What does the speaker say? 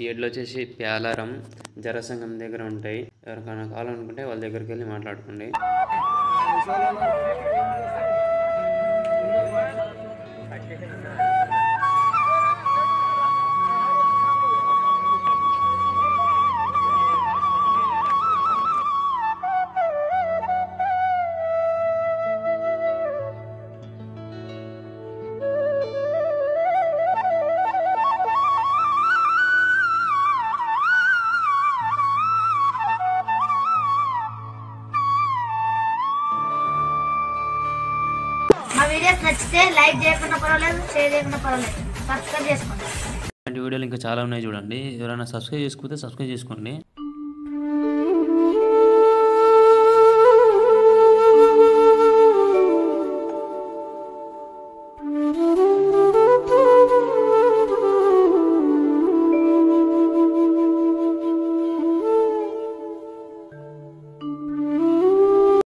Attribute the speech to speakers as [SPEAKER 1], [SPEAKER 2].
[SPEAKER 1] ఈ ఎడ్లు వచ్చేసి ప్యాలారం జరసంగం దగ్గర ఉంటాయి. ఎవరికైనా కావాలనుకుంటే వాళ్ళ దగ్గరికి వెళ్ళి మాట్లాడుకోండి.
[SPEAKER 2] వీడియోస్ నచ్చితే లైక్ చేయకుండా పర్వాలేదు షేర్ చేయకుండా పర్వాలేదు. సబ్స్క్రైబ్ చేసుకోండి.
[SPEAKER 1] ఇలాంటి వీడియోలు ఇంకా చాలా ఉన్నాయి చూడండి. ఎవరైనా సబ్స్క్రైబ్ చేసుకుంటే సబ్స్క్రైబ్ చేసుకోండి.